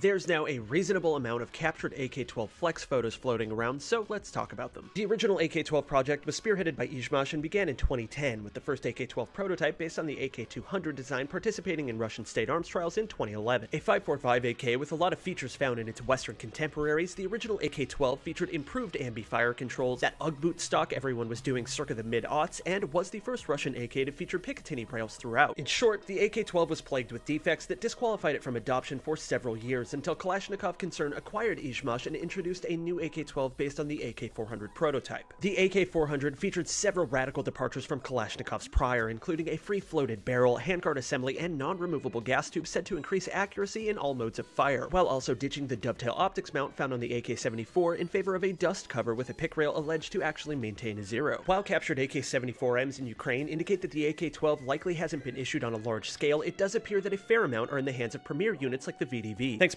There's now a reasonable amount of captured AK-12 Flex photos floating around, so let's talk about them. The original AK-12 project was spearheaded by Izhmash and began in 2010, with the first AK-12 prototype based on the AK-200 design participating in Russian state arms trials in 2011. A 5.45 AK with a lot of features found in its Western contemporaries, the original AK-12 featured improved ambi fire controls, that UGG boot stock everyone was doing circa the mid-aughts, and was the first Russian AK to feature Picatinny rails throughout. In short, the AK-12 was plagued with defects that disqualified it from adoption for several years until Kalashnikov Concern acquired Izhmash and introduced a new AK-12 based on the AK-400 prototype. The AK-400 featured several radical departures from Kalashnikov's prior, including a free-floated barrel, handguard assembly, and non-removable gas tube said to increase accuracy in all modes of fire, while also ditching the dovetail optics mount found on the AK-74 in favor of a dust cover with a pick rail alleged to actually maintain a zero. While captured AK-74Ms in Ukraine indicate that the AK-12 likely hasn't been issued on a large scale, it does appear that a fair amount are in the hands of premier units like the VDV. Thanks